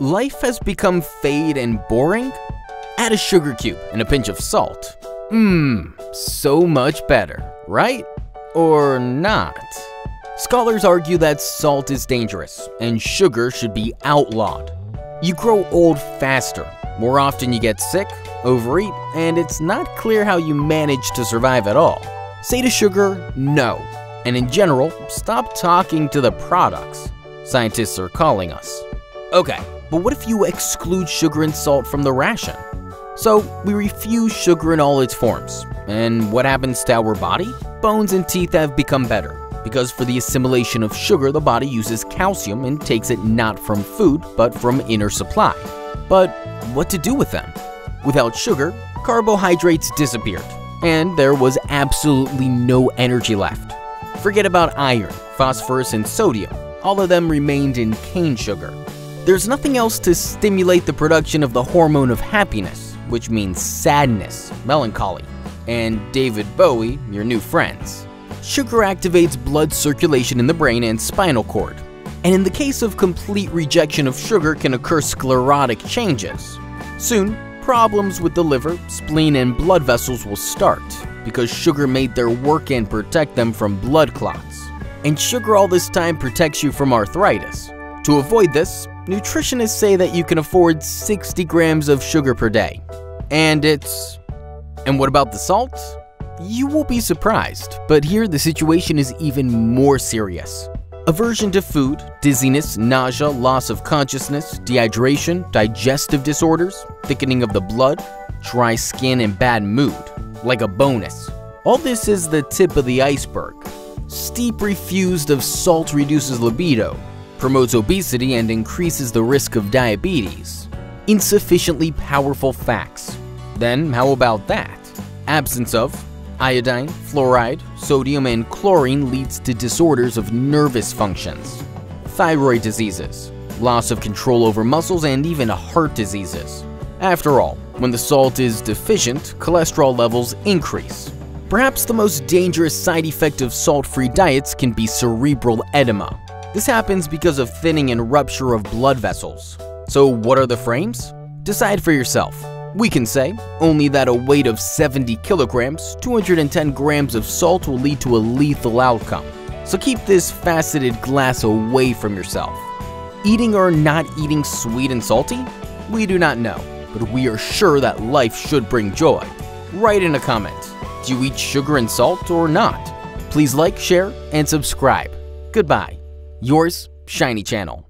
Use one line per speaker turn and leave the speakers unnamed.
Life has become fade and boring? Add a sugar cube and a pinch of salt. Mmm, so much better, right? Or not? Scholars argue that salt is dangerous and sugar should be outlawed. You grow old faster, more often you get sick, overeat, and it's not clear how you manage to survive at all. Say to sugar, no, and in general, stop talking to the products. Scientists are calling us. Okay, but what if you exclude sugar and salt from the ration? So we refuse sugar in all its forms. And what happens to our body? Bones and teeth have become better. Because for the assimilation of sugar, the body uses calcium and takes it not from food, but from inner supply. But what to do with them? Without sugar, carbohydrates disappeared, and there was absolutely no energy left. Forget about iron, phosphorus, and sodium. All of them remained in cane sugar. There's nothing else to stimulate the production of the hormone of happiness, which means sadness, melancholy, and David Bowie, your new friends. Sugar activates blood circulation in the brain and spinal cord, and in the case of complete rejection of sugar can occur sclerotic changes. Soon, problems with the liver, spleen, and blood vessels will start because sugar made their work and protect them from blood clots. And sugar all this time protects you from arthritis. To avoid this, nutritionists say that you can afford 60 grams of sugar per day. And it's... And what about the salt? You will be surprised, but here the situation is even more serious. Aversion to food, dizziness, nausea, loss of consciousness, dehydration, digestive disorders, thickening of the blood, dry skin, and bad mood, like a bonus. All this is the tip of the iceberg. Steep refused of salt reduces libido, promotes obesity, and increases the risk of diabetes. Insufficiently powerful facts. Then how about that? Absence of iodine, fluoride, sodium, and chlorine leads to disorders of nervous functions, thyroid diseases, loss of control over muscles, and even heart diseases. After all, when the salt is deficient, cholesterol levels increase. Perhaps the most dangerous side effect of salt-free diets can be cerebral edema. This happens because of thinning and rupture of blood vessels. So what are the frames? Decide for yourself. We can say only that a weight of 70 kilograms, 210 grams of salt will lead to a lethal outcome. So keep this faceted glass away from yourself. Eating or not eating sweet and salty? We do not know, but we are sure that life should bring joy. Write in a comment, do you eat sugar and salt or not? Please like, share, and subscribe. Goodbye. Yours, Shiny Channel.